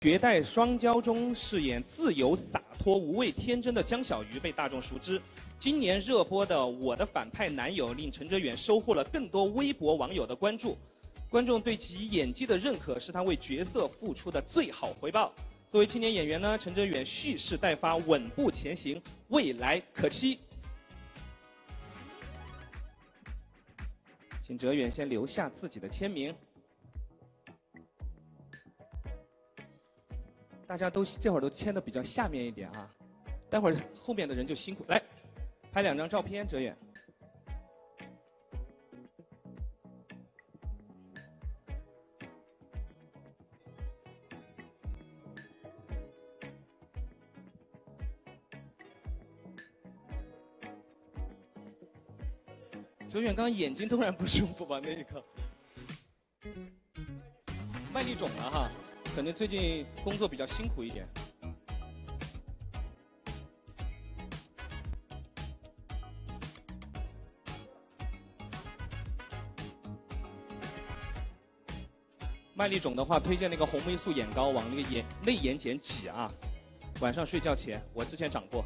绝代双骄中饰演自由洒脱、无畏天真的江小鱼被大众熟知。今年热播的《我的反派男友》令陈哲远收获了更多微博网友的关注。观众对其演技的认可是他为角色付出的最好回报。作为青年演员呢，陈哲远蓄势待发，稳步前行，未来可期。请哲远先留下自己的签名。大家都这会儿都签的比较下面一点啊，待会儿后面的人就辛苦。来，拍两张照片，哲远。哲远刚刚眼睛突然不舒服吧？那一刻，麦粒肿了哈。可能最近工作比较辛苦一点。麦粒肿的话，推荐那个红霉素眼膏，往那个眼内眼睑挤啊。晚上睡觉前，我之前长过。